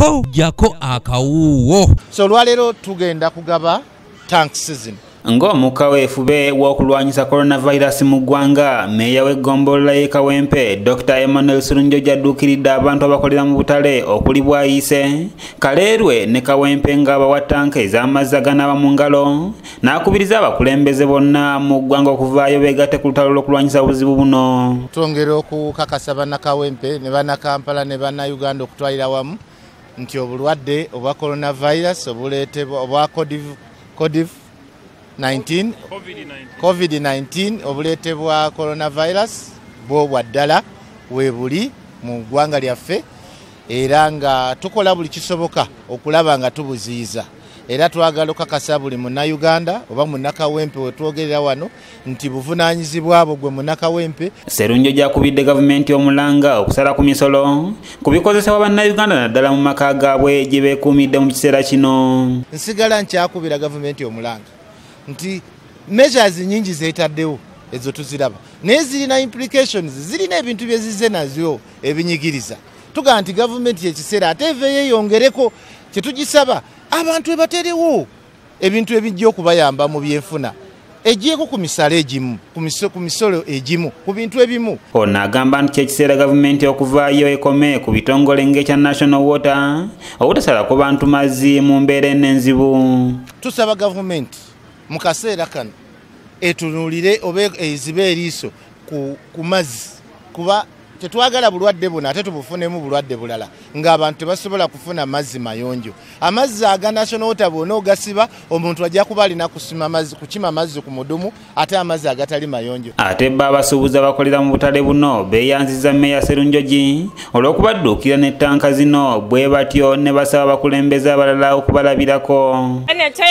po jako akawuuwo so olwaleero tugenda kugaba tanks zino ng'omukka weefube w'okulwanyisa coronavirus mu ggwanga meeya w'eggombolola y'e kawempe dr emmanuel sulunjo gyadduukiridde abantu abakolera mu butale okuli bwayise. Kaleerwe ne kawempe ng'abawa tanka ez'amazzi aganaaba mu ngalo n'akubiriza abakulembeze bonna mu ggwanga okuvaayo beegatte ku lutalo lw'okulwanyisa obuzibu buno. Twongera okukakasa bannakawempe ne bannakampala ne bannayuganda okutwalira wamu nti obulwadde obwa coronavirus obuleetebwa obwa codiv- codiv 19 covid-19 obuleetebwa coronavirus bwo bwa ddala weebuli mu ggwanga lyaffe era nga tukola buli kisoboka okulaba nga tubuziyiza era twagala okakasa buli munnayuganda oba munnakawempe wetwogerera wano nti buvunaanyizibwa bwo gwe munnakawempe. Serunjo gyakubidde gavumenti omulanga okusala ku misolo ku bikozesebwa bannayuganda naddala mu maka gaabwe gye beekuumidde mu kiseera kino. Nsigala nkyakubira gavumenti omulanga nti measures nyingi zeetaddewo ezo tuziraba naye zirina implications zirina ebintu bye zize nazo ebinyigiriza. Tugamba nti gavumenti yekiseera ate eveeyo eyongereko kyetugisaba abantu ebaterewo ebintu ebijja okubayamba mu byenfuna egyeko ku misalo egimu ku miso- ku misolo egimu ku bintu ebimu. Ono agamba nti kyekiseera gavumenti okuvaayo ekome ku bitongole ng'ekya national water obutasalako bantu mazzi mu mbeera enenzibu tusaba gavumenti mu kaseera kano etunuulire oba ezibe eriiso ku, ku mazzi kuba tetwagala bulwadde buno ate tubufunemu bulwadde bulala ng'abantu tebasobola kufuna mazzi mayonjo. Amazzi aga national water bwona ogasiba omuntu ajja kuba alina kukima mazzi ku mudumu ate amazzi agatali mayonjo. Ate bba abasuubuzi abakolera mu butale buno beeyanziza meeya serunjogi olw'okubadduukira n'ettanka zino bwe batyo ne basaba abakulembeze abalala okubalabirako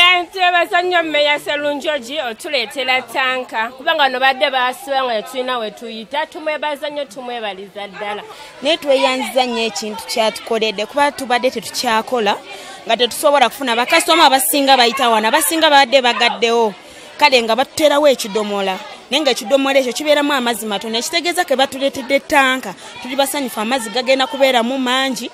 ane tweyanzebaza nnyo mmeya serunjogi otuleetera tanka kubanga no badde baasiba nga netulina we tuyita tumwebaza nnyo tumwebaliza ddala. Naye tweyanziza nnyo ekintu kyatukoledde kuba tubadde tetukyakola nga tetusobola kufuna bakasitoma abasinga bayita wano. Abasinga babadde bagaddewo. Kale nga batuterawo ekidomola naye nga ekidomola ekyo kibeeramu amazzi matono ekitegeeza ke batuleetedde tanka tuli basanyufu amazzi gagenda kubeeramu mangi.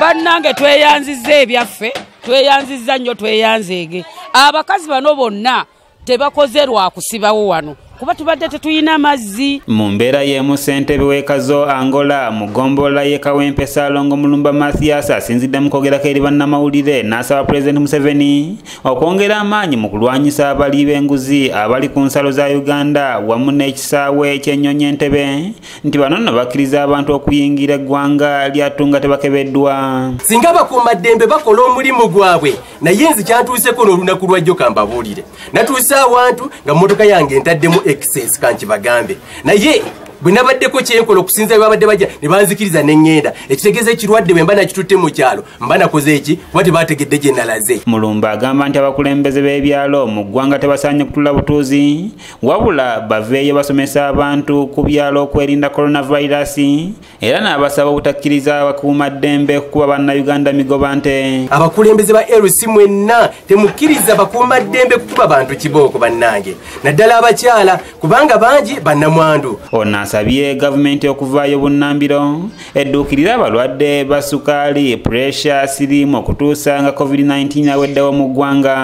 Bannange tweyanziza ebyaffe tweyanziza nnyo tweyanzeege abakazi bano bonna tebakoze lwakusibawo wano kuba tubadde tetuyina mazzi. Mu mbeera y'emu ssentebe w'ekazo angola mu ggombolola y'e kawempe saalongo mulumba mathias asinzidde mu kwogerako eri bannamawulire n'asaba pulezidenti museveni okwongera amaanyi mu kulwanyisa abali b'enguzi abali ku nsalo za uganda wamu n'ekisaawe ky'ennyonyi entebe nti bano nno bakkiriza abantu okuyingira eggwanga lyattu nga tebakebeddwa. Singa bakuumaddembe bakola omulimu gwabwe naye nzi kyantuuseko n'olunaku lwajjo kambabuulire natuuse awantu nga mmotoka yange entaddemu excess kankibagambe naye bwe nabaddeko kyenkola okusinza bwe babadde bajja ne banzikiriza ne ŋŋenda. Ekitegeeza ekirwadde bwe mba nakitutte mu kyalo mba nakoze eki? Kuba tebategedde gye nalaze? Mulumba agamba nti abakulembeze b'ebyalo mu ggwanga tebasaanye kutula butuuzi. Wabula baveeyo basomesa abantu ku byalo okwerinda coronavirus era n'abasaba obutakkiriza bakuumaddembe kukuba bannayuganda migoba nte. Abakulembeze ba rc mwenna temukkiriza bakuumaddembe kukuba bantu kibooko bannange. Naddala abakyala kubanga bangi bannamwandu. Ono asabye gavumenti okuvaayo bunnambiro. Edduukirire abalwadde ba sukaali puresha sirimu okutuusa nga covid-19 aweddewo mu ggwanga.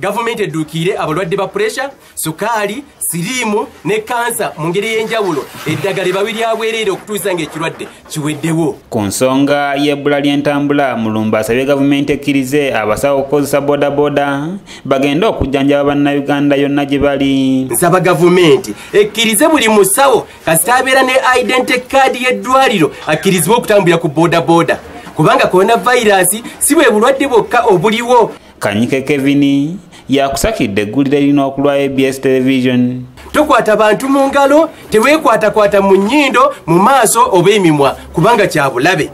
Gavumenti edduukire abalwadde ba puresha sukaali siriimu ne kansa mu ngeri y'enjawulo. Eddagala ebabi lyabwereere okutuusa ng'ekirwadde kiweddewo. Ku nsonga y'ebbula ly'entambula mulumba asabye gavumenti ekkirize abasawo okukozesa bodaboda bagende okujjanjaba bannayuganda yonna gye bali. Nsaba gavumenti ekkirize buli musawo kasita abeera ne identity kaadi y'eddwaliro akkirizibwe okutambulira ku bodaboda. Kubanga coronavirus si bwe bulwadde bwokka obuliwo. Kanyike kevini yakusakidde eggulire erina okulwa abs television. Tokwata bantu mu ngalo teweekwatakwata mu nnyindo mu maaso oba emimwa kubanga kya bulabe